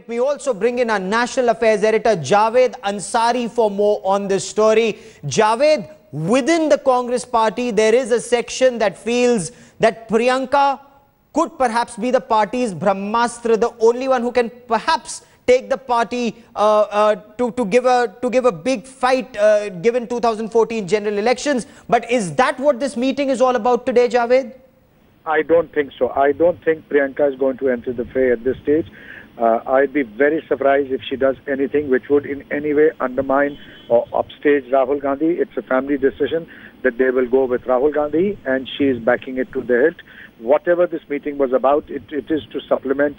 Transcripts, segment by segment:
Let me also bring in our national affairs editor Javed Ansari for more on this story. Javed, within the Congress party, there is a section that feels that Priyanka could perhaps be the party's Brahmastra, the only one who can perhaps take the party uh, uh, to, to, give a, to give a big fight uh, given 2014 general elections. But is that what this meeting is all about today, Javed? I don't think so. I don't think Priyanka is going to enter the fray at this stage. Uh, I'd be very surprised if she does anything which would in any way undermine or upstage Rahul Gandhi. It's a family decision that they will go with Rahul Gandhi and she is backing it to the hilt. Whatever this meeting was about, it, it is to supplement,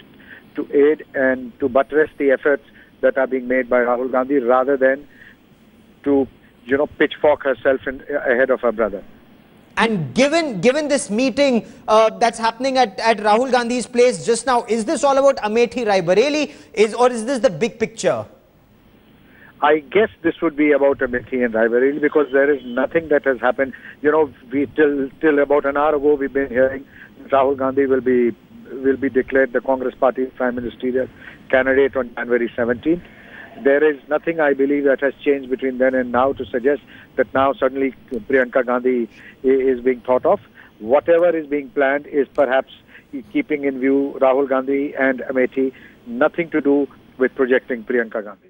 to aid and to buttress the efforts that are being made by Rahul Gandhi rather than to, you know, pitchfork herself in, ahead of her brother. And given given this meeting uh, that's happening at, at Rahul Gandhi's place just now, is this all about Amethi Raebareli is, or is this the big picture? I guess this would be about Amethi and Raebareli because there is nothing that has happened. You know, we till till about an hour ago we've been hearing Rahul Gandhi will be will be declared the Congress Party Prime Ministerial candidate on January 17th there is nothing I believe that has changed between then and now to suggest that now suddenly Priyanka Gandhi is being thought of. Whatever is being planned is perhaps keeping in view Rahul Gandhi and Amethi, nothing to do with projecting Priyanka Gandhi.